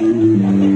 Mm-hmm.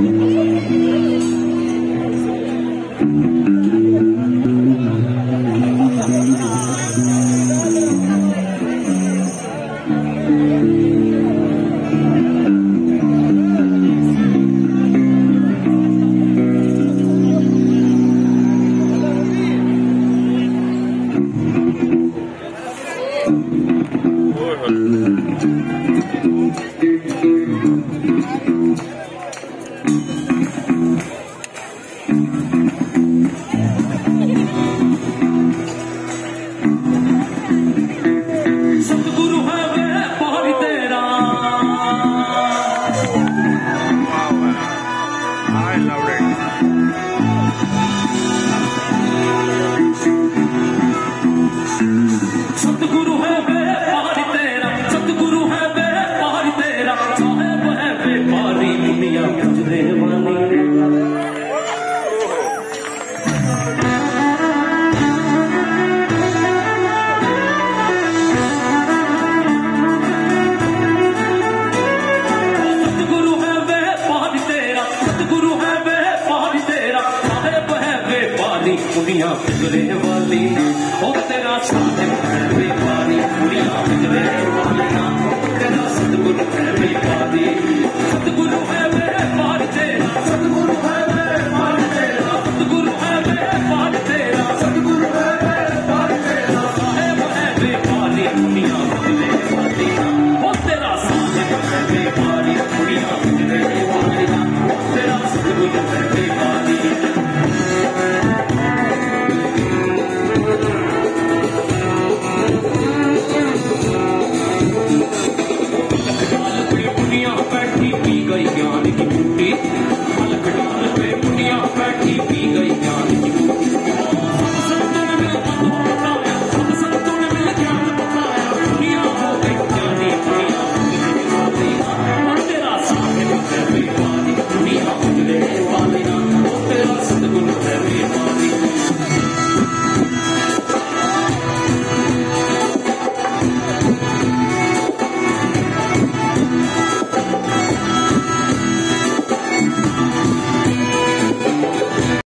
सतगुरु है पारी दुनिया गुजरे वाली You.